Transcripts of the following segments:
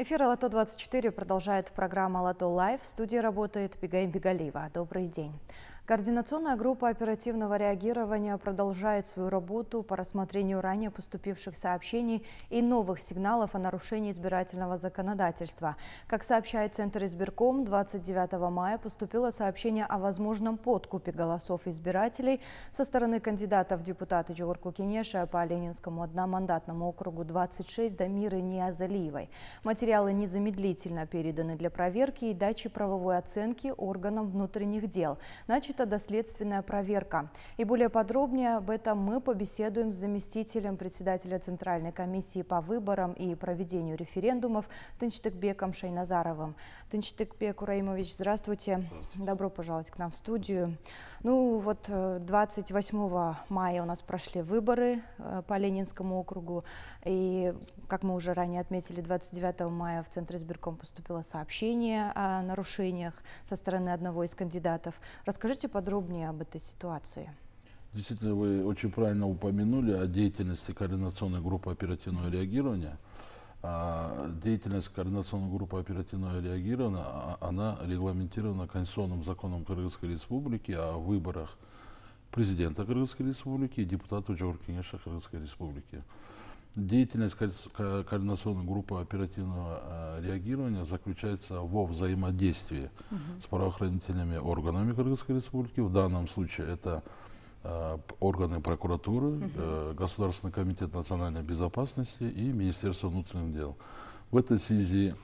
Эфир «Лото-24» продолжает программа «Лото Лайв». В студии работает Бегаим Бегалиева. Добрый день. Координационная группа оперативного реагирования продолжает свою работу по рассмотрению ранее поступивших сообщений и новых сигналов о нарушении избирательного законодательства. Как сообщает Центр избирком, 29 мая поступило сообщение о возможном подкупе голосов избирателей со стороны кандидата в депутаты Джорку Кенеша по Ленинскому одномандатному округу 26 Дамиры Ниазалиевой. Материалы незамедлительно переданы для проверки и дачи правовой оценки органам внутренних дел. Начат это доследственная проверка. И более подробнее об этом мы побеседуем с заместителем председателя Центральной комиссии по выборам и проведению референдумов Тынчтыкбеком Шайназаровым. Тынчтыкбек Ураимович, здравствуйте. здравствуйте. Добро пожаловать к нам в студию. Ну вот 28 э, мая у нас прошли выборы э, по Ленинскому округу. И, как мы уже ранее отметили, 29 мая в Центр избирком поступило сообщение о нарушениях со стороны одного из кандидатов. Расскажите подробнее об этой ситуации. Действительно, вы очень правильно упомянули о деятельности координационной группы оперативного реагирования. А деятельность координационной группы оперативного реагирования, а, она регламентирована Конституционным законом Кыргызской Республики о выборах президента Кыргызской Республики и депутатов Джоркинеша Кыргызской Республики. Деятельность координационной группы оперативного а, реагирования заключается во взаимодействии угу. с правоохранительными органами Кыргызской Республики. В данном случае это а, органы прокуратуры, угу. Государственный комитет национальной безопасности и Министерство внутренних дел. В этой связи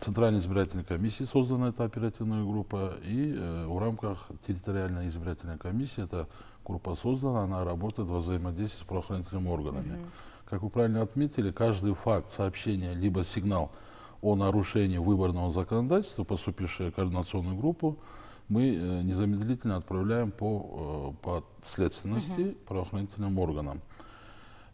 Центральной избирательной комиссии создана эта оперативная группа, и э, в рамках территориальной избирательной комиссии эта группа создана, она работает во взаимодействии с правоохранительными органами. Угу. Как вы правильно отметили, каждый факт сообщения либо сигнал о нарушении выборного законодательства, поступившее в координационную группу, мы э, незамедлительно отправляем по, э, по следственности угу. правоохранительным органам.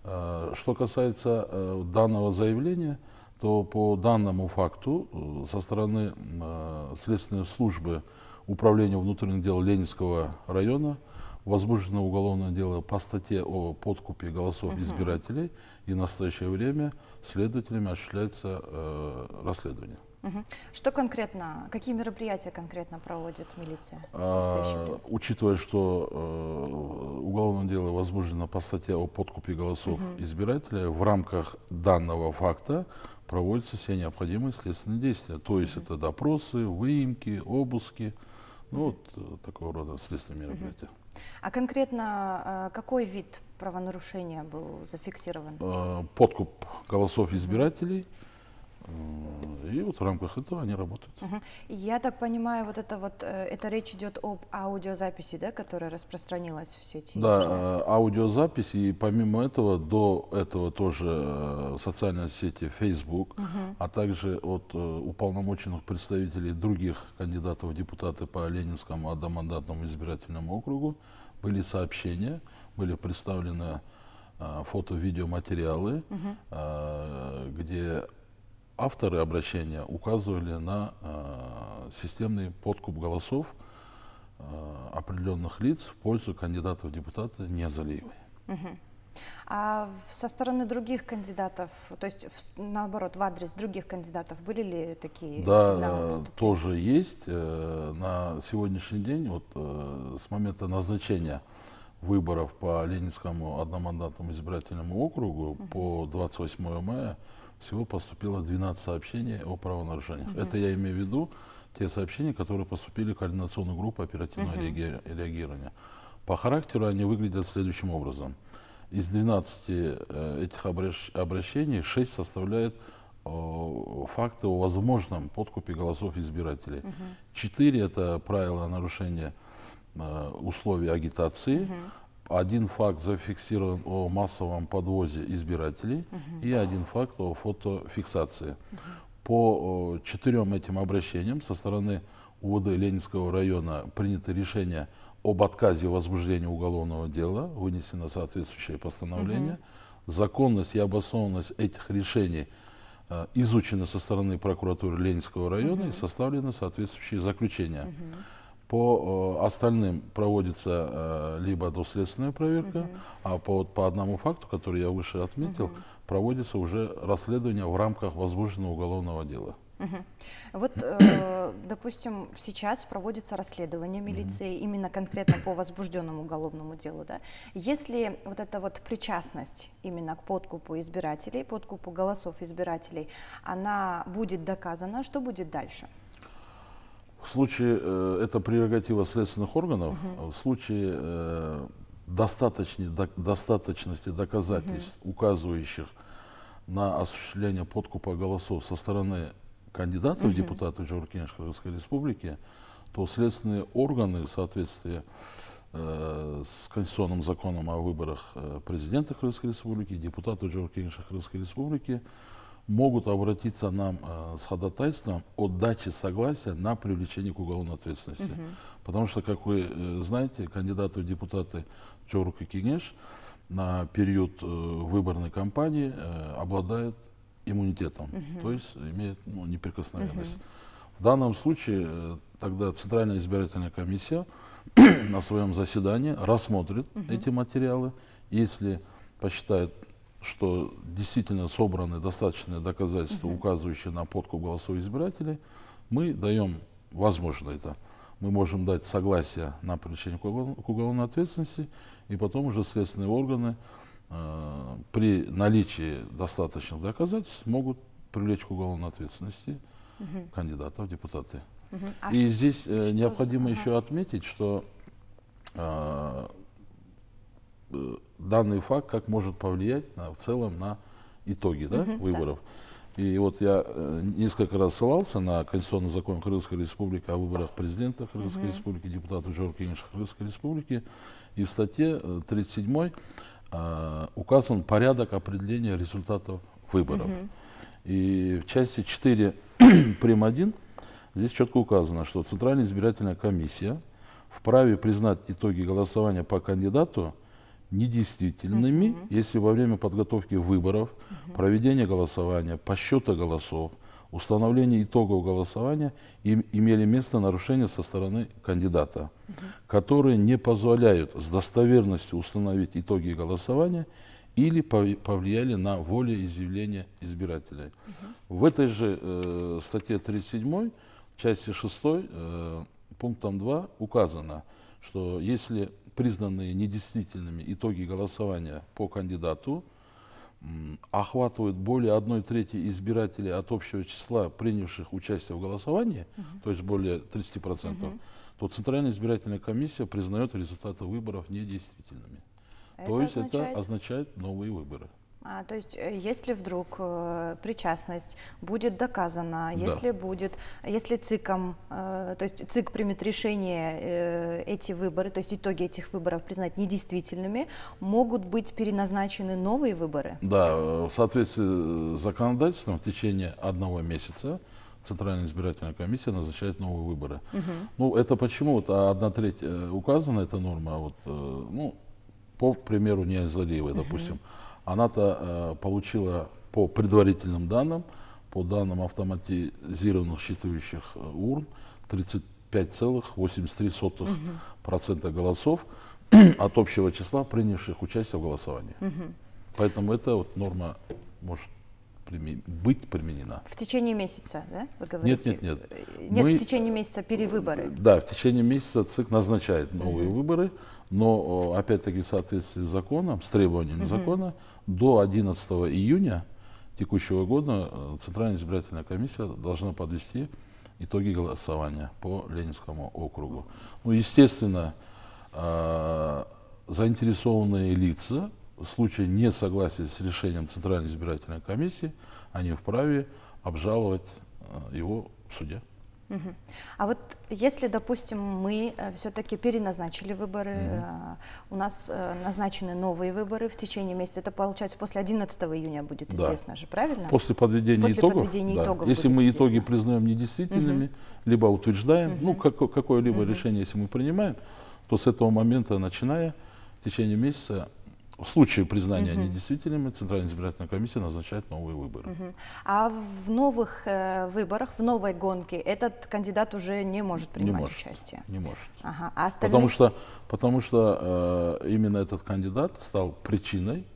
Э, что касается э, данного заявления, то по данному факту э, со стороны э, следственной службы управления внутренних дел Ленинского района возбуждено уголовное дело по статье о подкупе голосов угу. избирателей, и в настоящее время следователями осуществляется э, расследование. Угу. Что конкретно, какие мероприятия конкретно проводит милиция? А, учитывая, что э, уголовное дело возбуждено по статье о подкупе голосов угу. избирателей, в рамках данного факта проводятся все необходимые следственные действия. То есть это допросы, выемки, обыски, ну вот э, такого рода следственные мероприятия. А конкретно э, какой вид правонарушения был зафиксирован? Э, подкуп голосов избирателей. Угу и вот в рамках этого они работают. Угу. Я так понимаю, вот это вот, э, это речь идет об аудиозаписи, да, которая распространилась в сети? Да, интернет? аудиозапись, и помимо этого, до этого тоже э, социальные сети Facebook, угу. а также от э, уполномоченных представителей других кандидатов в депутаты по Ленинскому одномандатному избирательному округу были сообщения, были представлены фото-видеоматериалы, угу. где авторы обращения указывали на э, системный подкуп голосов э, определенных лиц в пользу кандидата в депутаты Незалиевой. Угу. А со стороны других кандидатов, то есть в, наоборот, в адрес других кандидатов были ли такие да, сигналы? Да, тоже есть. Э, на сегодняшний день, вот э, с момента назначения выборов по Ленинскому одномандатному избирательному округу угу. по 28 мая всего поступило 12 сообщений о правонарушениях. Угу. Это я имею в виду те сообщения, которые поступили в координационную группу оперативного угу. реагирования. По характеру они выглядят следующим образом. Из 12 э, этих обращений 6 составляет факты о возможном подкупе голосов избирателей. Угу. 4 это правила нарушения э, условий агитации, угу один факт зафиксирован о массовом подвозе избирателей угу. и один факт о фотофиксации. Угу. По четырем этим обращениям со стороны УВД Ленинского района принято решение об отказе в возбуждении уголовного дела, вынесено соответствующее постановление. Угу. Законность и обоснованность этих решений э, изучены со стороны прокуратуры Ленинского района угу. и составлены соответствующие заключения. Угу. По э, остальным проводится э, либо доследственная проверка, угу. а по, по одному факту, который я выше отметил, угу. проводится уже расследование в рамках возбужденного уголовного дела. Угу. Вот, э, допустим, сейчас проводится расследование милиции угу. именно конкретно по возбужденному уголовному делу. Да? Если вот эта вот причастность именно к подкупу избирателей, подкупу голосов избирателей, она будет доказана, что будет дальше? В случае, э, это прерогатива следственных органов, угу. в случае э, достаточности, до, достаточности доказательств, угу. указывающих на осуществление подкупа голосов со стороны кандидатов угу. в депутаты Джоркинской Республики, то следственные органы в соответствии э, с конституционным законом о выборах э, президента Крымской Республики, депутатов Джоркинской Республики могут обратиться нам э, с ходатайством о даче согласия на привлечение к уголовной ответственности. Угу. Потому что, как вы э, знаете, кандидаты в депутаты Джорук и Кинеш на период э, выборной кампании э, обладают иммунитетом, угу. то есть имеют ну, неприкосновенность. Угу. В данном случае э, тогда Центральная избирательная комиссия на своем заседании рассмотрит угу. эти материалы, если посчитает что действительно собраны достаточные доказательства, угу. указывающие на подкуп голосов избирателей, мы даем, возможно это, мы можем дать согласие на привлечение к уголовной ответственности, и потом уже следственные органы э, при наличии достаточных доказательств могут привлечь к уголовной ответственности угу. кандидатов в депутаты. Угу. А и что, здесь э, что, необходимо ага. еще отметить, что Э, данный факт как может повлиять на, в целом на итоги да, угу, выборов. Да. И вот я э, несколько раз ссылался на Конституционный закон Крымской Республики о выборах президента Крымской угу. Республики, депутатов Джоркиниш Крымской Республики. И в статье 37 э, э, указан порядок определения результатов выборов. Угу. И в части 4 прим. 1 здесь четко указано, что Центральная избирательная комиссия вправе признать итоги голосования по кандидату недействительными, угу. если во время подготовки выборов, угу. проведения голосования, подсчета голосов, установления итогов голосования им, имели место нарушения со стороны кандидата, угу. которые не позволяют с достоверностью установить итоги голосования или повлияли на волеизъявление избирателей. Угу. В этой же э, статье 37, части 6, э, пунктом 2 указано, что если признанные недействительными итоги голосования по кандидату охватывают более одной трети избирателей от общего числа принявших участие в голосовании, угу. то есть более 30%, угу. то Центральная избирательная комиссия признает результаты выборов недействительными. Это то есть означает... это означает новые выборы. А, то есть, э, если вдруг э, причастность будет доказана, да. если будет, если ЦИКом, э, то есть ЦИК примет решение э, эти выборы, то есть итоги этих выборов признать недействительными, могут быть переназначены новые выборы? Да, э, в соответствии с законодательством в течение одного месяца Центральная избирательная комиссия назначает новые выборы. Угу. Ну, это почему? Вот одна треть э, указана, эта норма, а вот, ну, по примеру Ниязалиевой, угу. допустим. Она-то э, получила по предварительным данным, по данным автоматизированных считывающих э, урн, 35,83% угу. голосов от общего числа принявших участие в голосовании. Угу. Поэтому эта вот норма может быть применена. В течение месяца, да, вы говорите? Нет, нет, нет. Нет, Мы, в течение месяца перевыборы. Да, в течение месяца ЦИК назначает новые угу. выборы, но опять-таки в соответствии с законом, с требованиями угу. закона, до 11 июня текущего года э, Центральная избирательная комиссия должна подвести итоги голосования по Ленинскому округу. Ну, естественно, э, заинтересованные лица в случае несогласия с решением Центральной избирательной комиссии, они вправе обжаловать э, его в суде. Угу. А вот если, допустим, мы э, все-таки переназначили выборы, угу. у нас назначены новые выборы в течение месяца, это получается после 11 июня будет да. известно же, правильно? После подведения после итогов. Подведения да. итогов если мы известно. итоги признаем недействительными, угу. либо утверждаем, угу. ну как, какое-либо угу. решение, если мы принимаем, то с этого момента начиная в течение месяца в случае признания угу. недействительными Центральная избирательная комиссия назначает новые выборы. Угу. А в новых э, выборах, в новой гонке этот кандидат уже не может принимать не может, участие? Не может. Ага. А остальных... Потому что, потому что э, именно этот кандидат стал причиной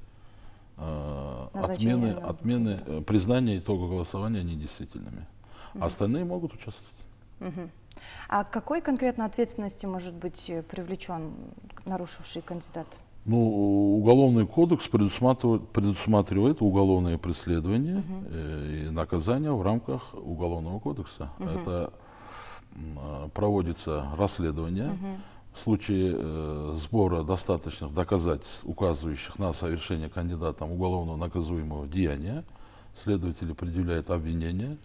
э, отмены, отмены э, признания итога голосования недействительными. Угу. А остальные могут участвовать. Угу. А какой конкретно ответственности может быть э, привлечен нарушивший кандидат? Ну, уголовный кодекс предусматривает, предусматривает уголовное преследование угу. э, и наказание в рамках уголовного кодекса. Угу. Это э, проводится расследование. Угу. В случае э, сбора достаточных доказательств, указывающих на совершение кандидатом уголовного наказуемого деяния, следователь предъявляет обвинение,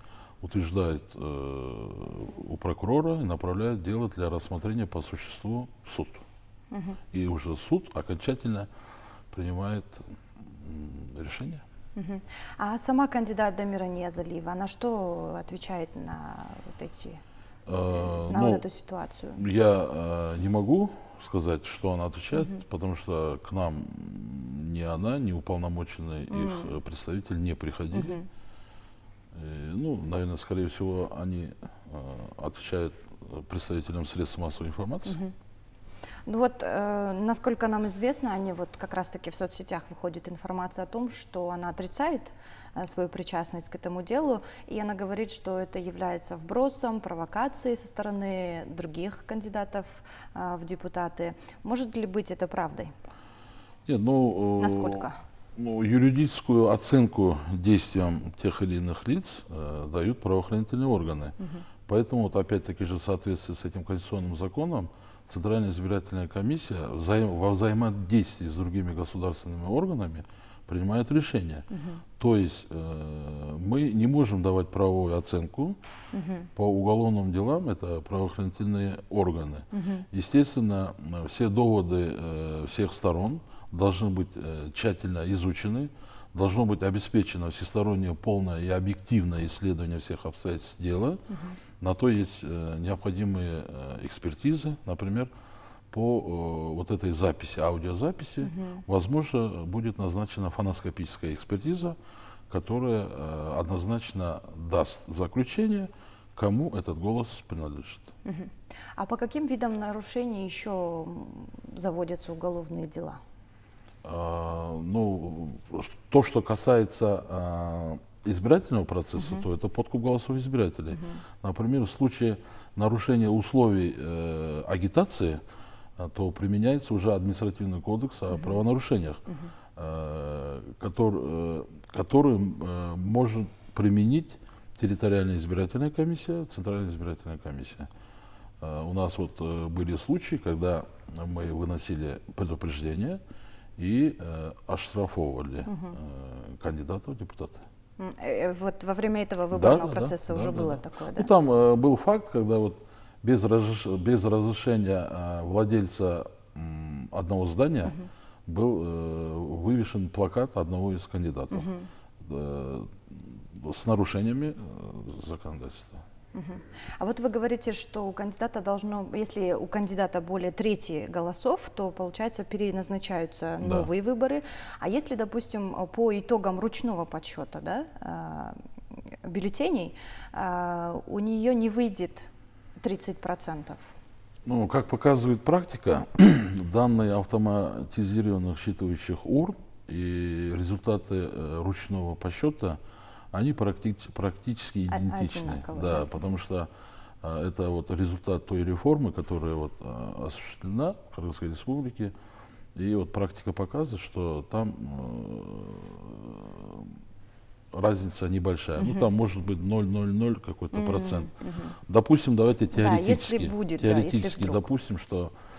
утверждает э, у прокурора и направляет дело для рассмотрения по существу в суд. Угу. И уже суд окончательно принимает решение. Угу. А сама кандидат Дамира Незалиева, она что отвечает на вот эти, а, на ну, вот эту ситуацию? Я э, не могу сказать, что она отвечает, угу. потому что к нам ни она, ни уполномоченный угу. их представитель не приходили. Угу. И, ну, наверное, скорее всего, они э, отвечают представителям средств массовой информации. Угу. Ну вот, э, насколько нам известно, они вот как раз-таки в соцсетях выходит информация о том, что она отрицает э, свою причастность к этому делу, и она говорит, что это является вбросом, провокацией со стороны других кандидатов э, в депутаты. Может ли быть это правдой? Нет, ну, э, Насколько? Ну, юридическую оценку действиям тех или иных лиц э, дают правоохранительные органы. Угу. Поэтому, вот опять-таки же в соответствии с этим конституционным законом, Центральная избирательная комиссия взаим, во взаимодействии с другими государственными органами принимает решение. Угу. То есть э, мы не можем давать правовую оценку угу. по уголовным делам, это правоохранительные органы. Угу. Естественно, все доводы э, всех сторон должны быть э, тщательно изучены, должно быть обеспечено всестороннее, полное и объективное исследование всех обстоятельств дела. Угу. На то есть э, необходимые э, экспертизы, например, по э, вот этой записи, аудиозаписи, угу. возможно, будет назначена фоноскопическая экспертиза, которая однозначно даст заключение, кому этот голос принадлежит. Угу. А по каким видам нарушений еще заводятся уголовные дела? А, ну, то, что касается а, избирательного процесса, угу. то это подкуп голосов избирателей. Угу. Например, в случае нарушения условий э, агитации, э, то применяется уже административный кодекс о угу. правонарушениях, угу. э, который, э, который э, может применить территориальная избирательная комиссия, центральная избирательная комиссия. Э, у нас вот э, были случаи, когда мы выносили предупреждение и э, оштрафовывали угу. э, кандидатов в депутаты. Э, вот во время этого выборного да, процесса да, уже да, было да. такое, да? Ну, там э, был факт, когда вот без, разреш... без разрешения э, владельца э, одного здания угу. был э, вывешен плакат одного из кандидатов угу. э, с нарушениями э, законодательства. А вот вы говорите, что у кандидата должно, если у кандидата более трети голосов, то, получается, переназначаются новые да. выборы. А если, допустим, по итогам ручного подсчета да, а, бюллетеней, а, у нее не выйдет 30%? Ну, как показывает практика, данные автоматизированных считывающих урн и результаты э, ручного подсчета – они практически, практически идентичны. Да, потому что а, это вот результат той реформы, которая вот а, осуществлена в Кыргызской республике. И вот практика показывает, что там э, разница небольшая. Угу. Ну там может быть 0,00 какой-то угу. процент. Угу. Допустим, давайте теоретически, да, если будет, теоретически да, если допустим, что э,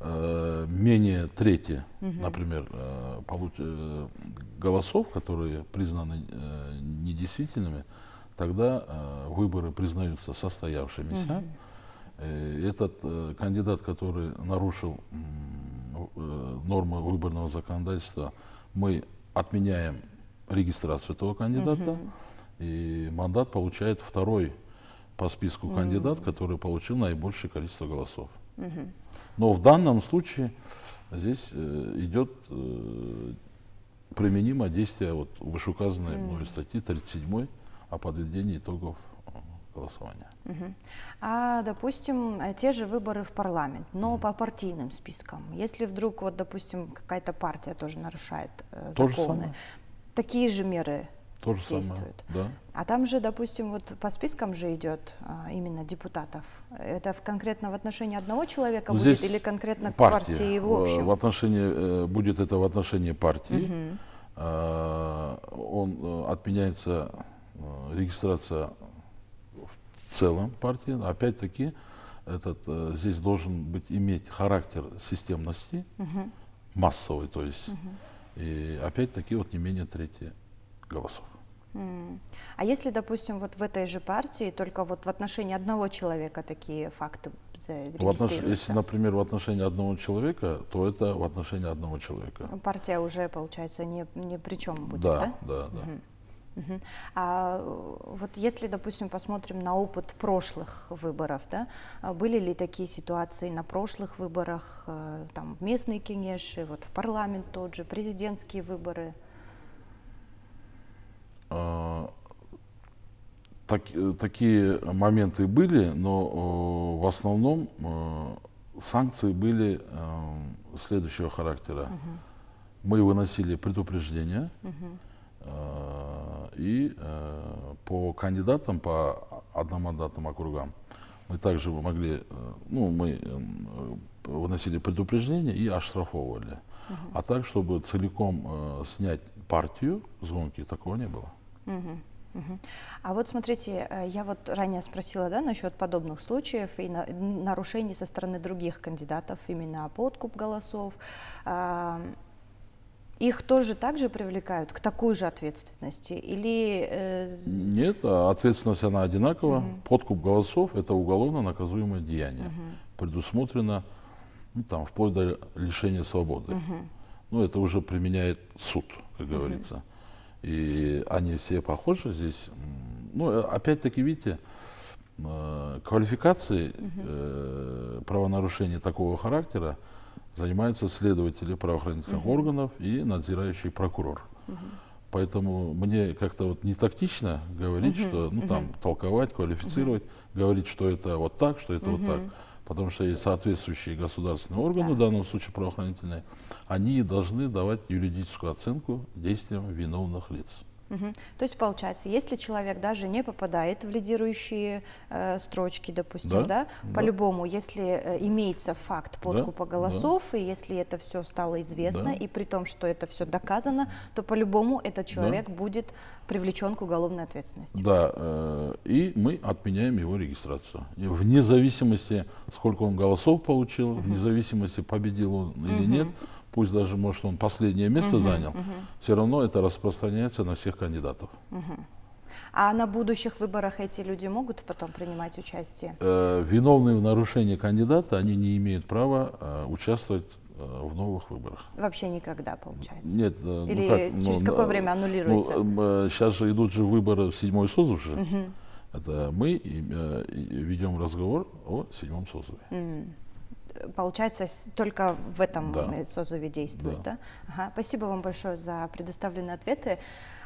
менее трети, угу. например, э, получ, э, голосов, которые признаны э, недействительными, тогда э, выборы признаются состоявшимися. Угу. Э, этот э, кандидат, который нарушил э, нормы выборного законодательства, мы отменяем регистрацию этого кандидата, угу. и мандат получает второй по списку кандидат, который получил наибольшее количество голосов. Но в данном случае здесь э, идет э, применимо действие вот вышеуказанной мной статьи 37 о подведении итогов э, голосования. Угу. А, допустим, те же выборы в парламент, но по партийным спискам. Если вдруг, вот, допустим, какая-то партия тоже нарушает э, законы, же такие же меры то же действуют. Самое, да. А там же, допустим, вот по спискам же идет а, именно депутатов. Это в, конкретно в отношении одного человека ну, будет или конкретно партии, партии в общем? В отношении, э, будет это в отношении партии. Угу. А, он э, отменяется э, регистрация в целом партии. Опять-таки, этот, здесь должен быть иметь характер системности, угу. массовый, то есть. Угу. И опять-таки вот не менее трети голосов. А если, допустим, вот в этой же партии только вот в отношении одного человека такие факты зарегистрируются? Отнош... Если, например, в отношении одного человека, то это в отношении одного человека. Ну, партия уже, получается, не, не при чем будет, да? Да, да, да. Угу. Угу. А вот если, допустим, посмотрим на опыт прошлых выборов, да, а были ли такие ситуации на прошлых выборах, э, там местные кенеши, вот в парламент тот же, президентские выборы? А, так, такие моменты были, но в основном э, санкции были э, следующего характера. Угу. Мы выносили предупреждения, угу. и по кандидатам, по одномандатным округам, мы также могли, ну, мы выносили предупреждения и оштрафовывали. Угу. А так, чтобы целиком снять партию с гонки, такого не было. Угу. А вот смотрите, э, я вот ранее спросила да, насчет подобных случаев и на, нарушений со стороны других кандидатов, именно подкуп голосов. А, их тоже также привлекают к такой же ответственности? Или, э, Нет, а ответственность она одинакова. Угу. Подкуп голосов – это уголовно наказуемое деяние. Угу. Предусмотрено ну, там, вплоть до лишения свободы. Угу. Ну, это уже применяет суд, как говорится. Угу. И они все похожи здесь. Ну, опять-таки, видите, э, квалификацией э, правонарушений такого характера занимаются следователи правоохранительных угу. органов и надзирающий прокурор. Угу. Поэтому мне как-то вот не тактично говорить, угу. что ну там угу. толковать, квалифицировать, угу. говорить, что это вот так, что это угу. вот так потому что есть соответствующие государственные органы, в данном случае правоохранительные, они должны давать юридическую оценку действиям виновных лиц. Угу. То есть получается, если человек даже не попадает в лидирующие э, строчки, допустим, да, да, по-любому, если э, имеется факт подкупа да, голосов, да. и если это все стало известно, да. и при том, что это все доказано, то по-любому этот человек да. будет привлечен к уголовной ответственности. Да, э, и мы отменяем его регистрацию. И вне зависимости, сколько он голосов получил, угу. вне зависимости, победил он или угу. нет, пусть даже, может, он последнее место угу, занял, угу. все равно это распространяется на всех кандидатов. Угу. А на будущих выборах эти люди могут потом принимать участие? Э, виновные в нарушении кандидата, они не имеют права э, участвовать э, в новых выборах. Вообще никогда, получается? Нет. Э, ну Или ну, как, через ну, какое э, время аннулируется? Ну, э, сейчас же идут же выборы в седьмой созыв же. Угу. Это мы и, э, ведем разговор о седьмом созыве. Угу получается, только в этом да. созыве действует. Да. Да? Ага. Спасибо вам большое за предоставленные ответы.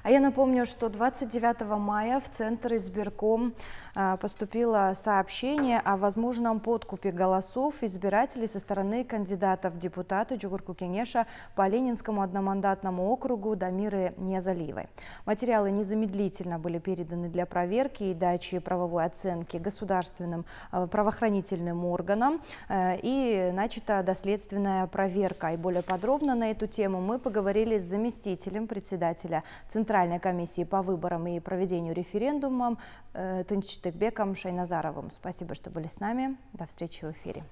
А я напомню, что 29 мая в Центр избирком а, поступило сообщение о возможном подкупе голосов избирателей со стороны кандидатов в депутаты Джугурку Кенеша по Ленинскому одномандатному округу Дамиры Незаливой. Материалы незамедлительно были переданы для проверки и дачи правовой оценки государственным а, правоохранительным органам э, и начата доследственная проверка. И более подробно на эту тему мы поговорили с заместителем председателя Центральной комиссии по выборам и проведению референдума э, Тынч Штыкбеком Шайназаровым. Спасибо, что были с нами. До встречи в эфире.